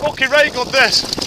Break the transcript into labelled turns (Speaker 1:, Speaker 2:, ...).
Speaker 1: Fucking Ray got this!